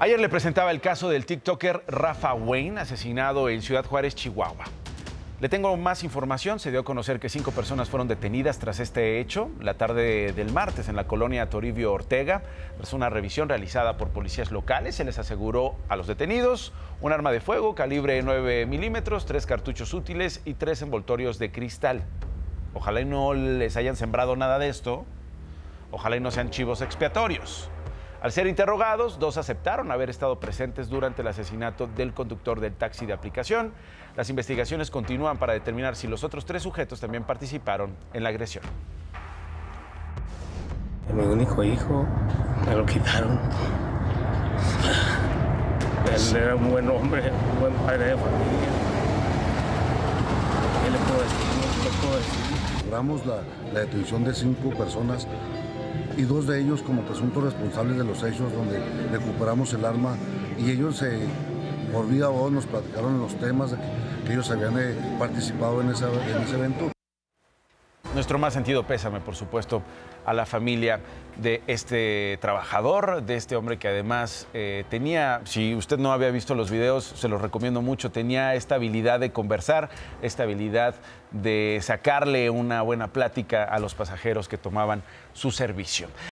Ayer le presentaba el caso del TikToker Rafa Wayne, asesinado en Ciudad Juárez, Chihuahua. Le tengo más información. Se dio a conocer que cinco personas fueron detenidas tras este hecho la tarde del martes en la colonia Toribio Ortega. Tras una revisión realizada por policías locales, se les aseguró a los detenidos un arma de fuego calibre 9 milímetros, tres cartuchos útiles y tres envoltorios de cristal. Ojalá y no les hayan sembrado nada de esto. Ojalá y no sean chivos expiatorios. Al ser interrogados, dos aceptaron haber estado presentes durante el asesinato del conductor del taxi de aplicación. Las investigaciones continúan para determinar si los otros tres sujetos también participaron en la agresión. Mi único hijo me lo quitaron. Él era un buen hombre, un buen padre de familia. ¿Qué le puedo decir? ¿Qué le puedo decir? Logramos la, la detención de cinco personas y dos de ellos como presuntos responsables de los hechos donde recuperamos el arma y ellos se, por vida voz nos platicaron los temas que ellos habían eh, participado en, esa, en ese evento. Nuestro más sentido pésame, por supuesto, a la familia de este trabajador, de este hombre que además eh, tenía, si usted no había visto los videos, se los recomiendo mucho, tenía esta habilidad de conversar, esta habilidad de sacarle una buena plática a los pasajeros que tomaban su servicio.